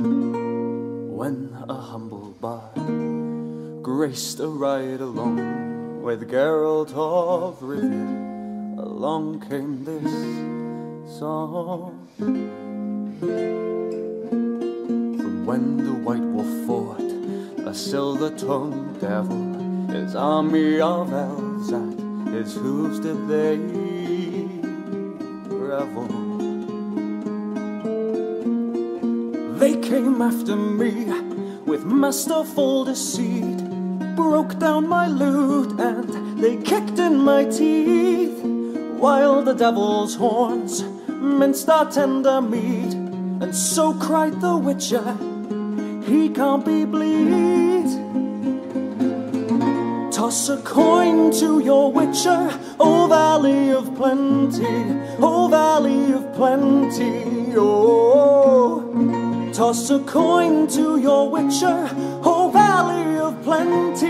When a humble bard graced a ride along with Geralt of Rivia, along came this song. From when the White Wolf fought a silver-tongued devil, his army of elves at his hooves did they revel. They came after me with masterful deceit, broke down my lute and they kicked in my teeth, while the devil's horns minced our tender meat, and so cried the witcher, he can't be bleed. Toss a coin to your witcher, O Valley of Plenty, O Valley of Plenty, oh. Toss a coin to your witcher, O Valley of Plenty.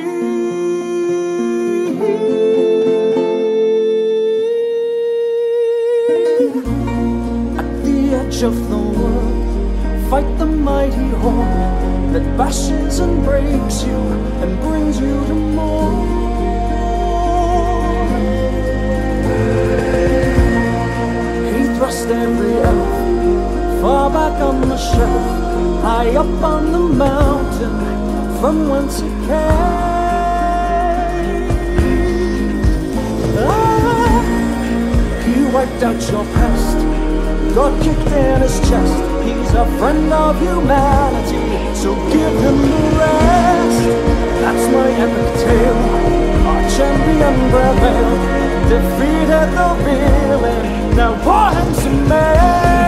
At the edge of the world, fight the mighty horn that bashes and breaks you and brings you to more. Thrust every elf far back on the shelf, up on the mountain from whence it came. Ah, he wiped out your past, got kicked in his chest. He's a friend of humanity, so give him the rest. That's my epic tale. Our champion prevailed, defeated the villain. Now pour him some ale.